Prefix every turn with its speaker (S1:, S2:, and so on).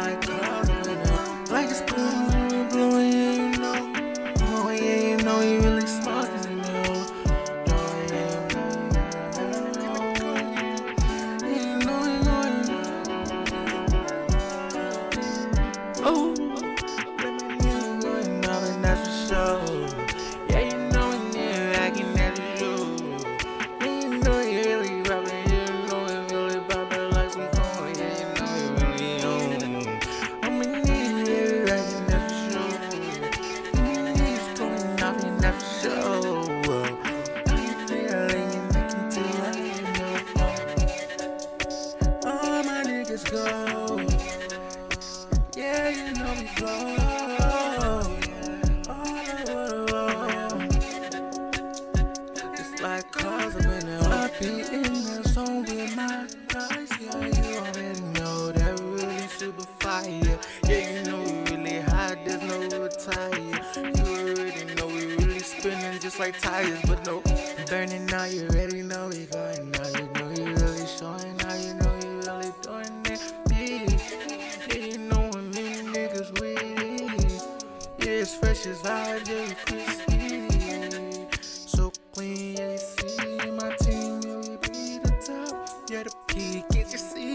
S1: like clouds in Yeah, you know we flow. All over the road. It's like cars in there. I be in the zone with my. Yeah, you already know that we really super fire. Yeah, you know we really hot. There's no retire. You already know we really spinning just like tires, but no burning. Now you already know we going. Now you know you as fresh as I do, crispy. So clean, yeah, you see my team we be the top. Yeah, the peak, can't you see?